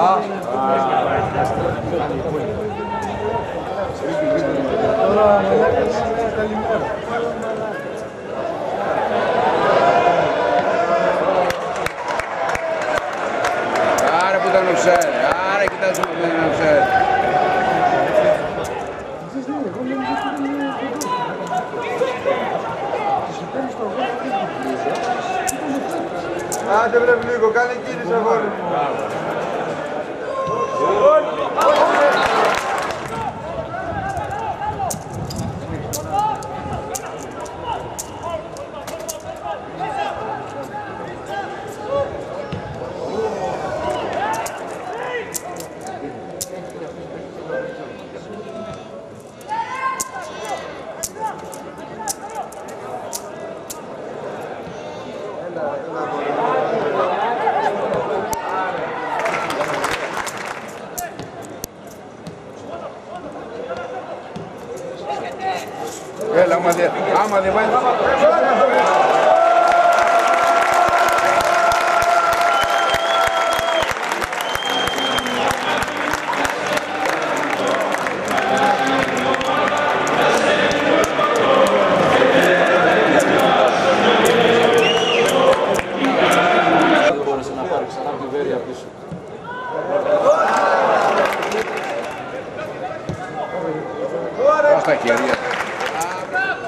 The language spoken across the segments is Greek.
Άρα που ήταν offside. Άρα κοιτάζουμε που ήταν offside. Άντε βρε λίγο, κάνε κίνηση αγόρι μου. Έλα, άμα δεν άμα δεν βάλει. Δεν μπόρεσε να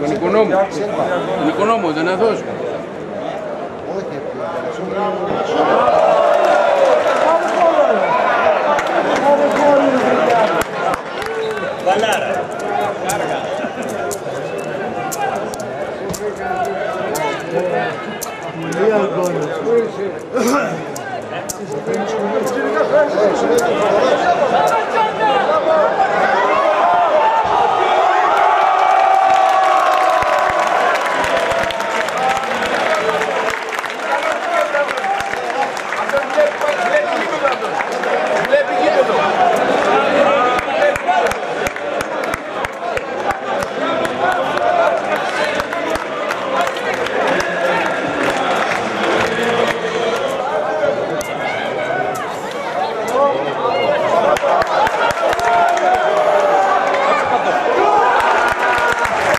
Τον οικονόμο. Τον οικονόμο, δεν αθώς. Όχι, Κίνηκα, φέρνεις.